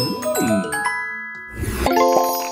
음.